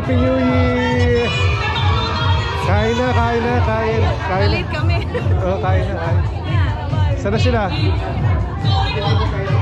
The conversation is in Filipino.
Happy New Year! Kain na, kain na, kain. Kain na. Late kami. Oh, kain na, kain. Sana sila?